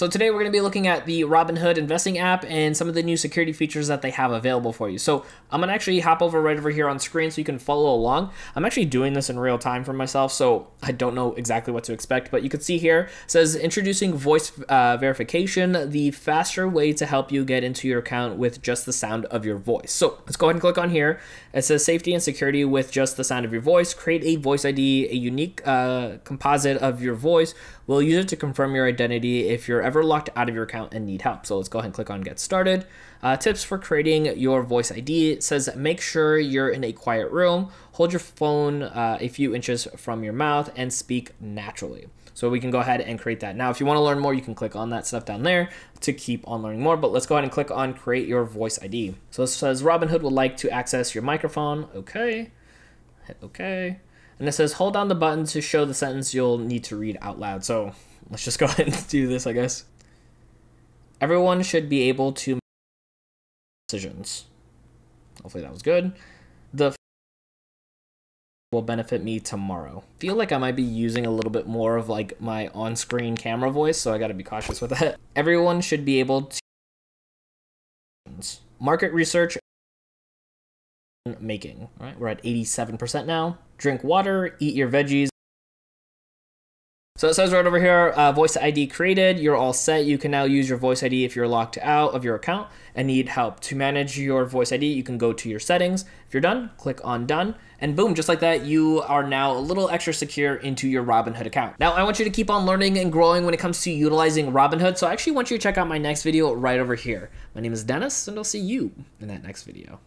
So today we're going to be looking at the Robinhood investing app and some of the new security features that they have available for you. So I'm going to actually hop over right over here on screen so you can follow along. I'm actually doing this in real time for myself, so I don't know exactly what to expect, but you can see here says introducing voice uh, verification, the faster way to help you get into your account with just the sound of your voice. So let's go ahead and click on here. It says safety and security with just the sound of your voice. Create a voice ID, a unique uh, composite of your voice. We'll use it to confirm your identity if you're ever locked out of your account and need help. So let's go ahead and click on get started. Uh, tips for creating your voice ID it says make sure you're in a quiet room, hold your phone uh, a few inches from your mouth, and speak naturally. So we can go ahead and create that. Now, if you want to learn more, you can click on that stuff down there to keep on learning more. But let's go ahead and click on create your voice ID. So it says Robinhood would like to access your microphone. Okay. Hit OK. And it says hold down the button to show the sentence you'll need to read out loud. So let's just go ahead and do this, I guess. Everyone should be able to make decisions. Hopefully that was good. The will benefit me tomorrow. Feel like I might be using a little bit more of like my on-screen camera voice, so I got to be cautious with that. Everyone should be able to market research making. All right, we're at 87% now. Drink water, eat your veggies. So it says right over here, uh, voice ID created. You're all set. You can now use your voice ID if you're locked out of your account and need help. To manage your voice ID, you can go to your settings. If you're done, click on done. And boom, just like that, you are now a little extra secure into your Robinhood account. Now, I want you to keep on learning and growing when it comes to utilizing Robinhood. So I actually want you to check out my next video right over here. My name is Dennis, and I'll see you in that next video.